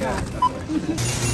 Yeah.